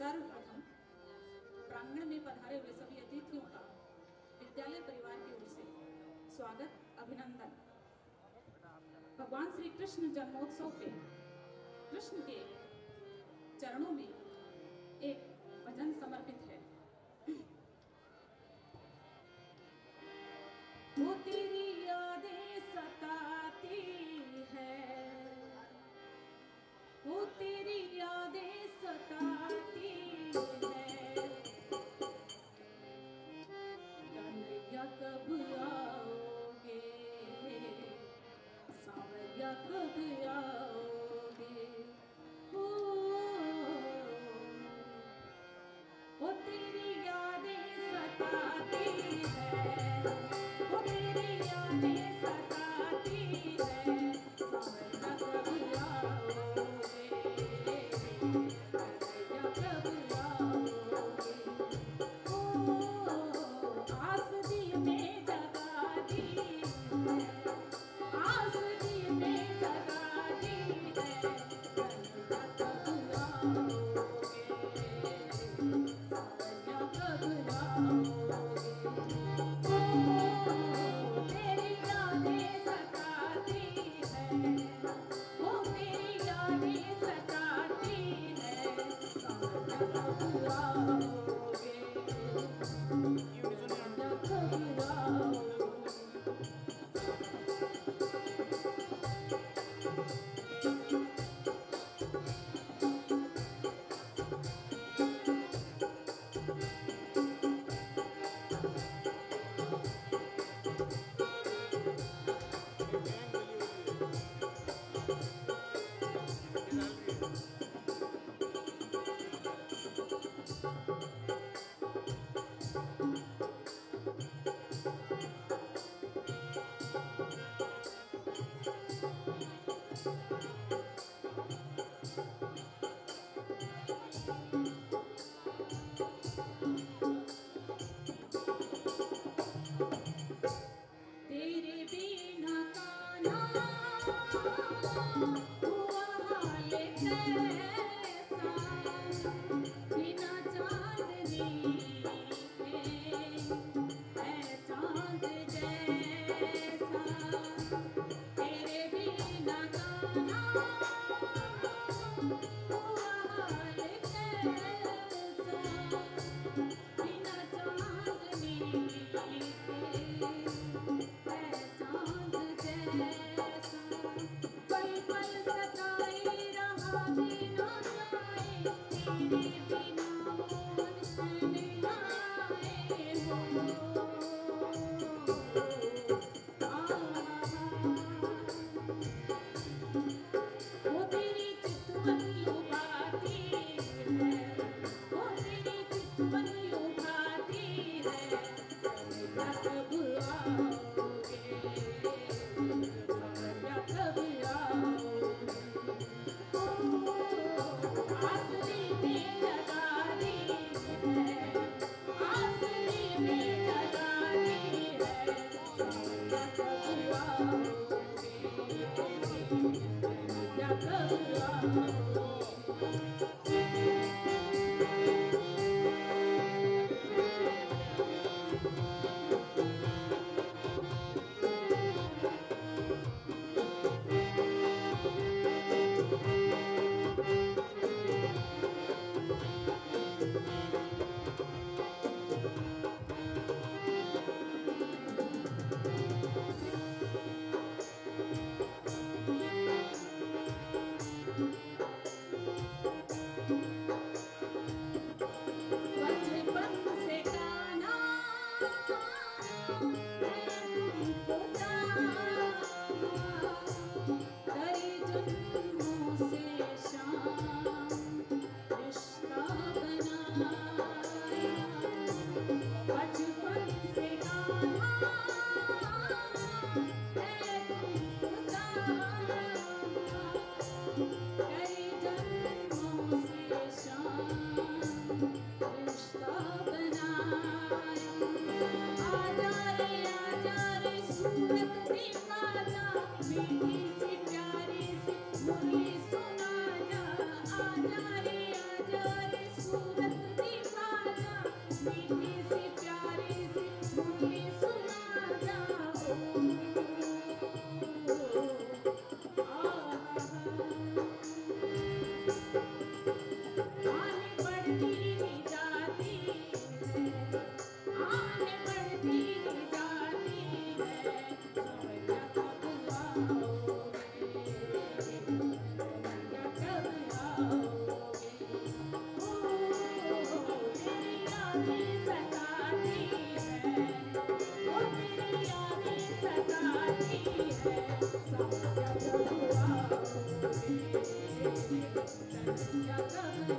सर्वप्रथम प्रांगण में पधारे हुए सभी अतिथियों का विद्यालय परिवार की ओर से स्वागत, अभिनंदन। भगवान श्री कृष्ण जन्मोत्सव पे कृष्ण के चरणों में एक भजन समर्पित है। वो तेरी तेरे बिना कान्हा Oh, Muse Oh,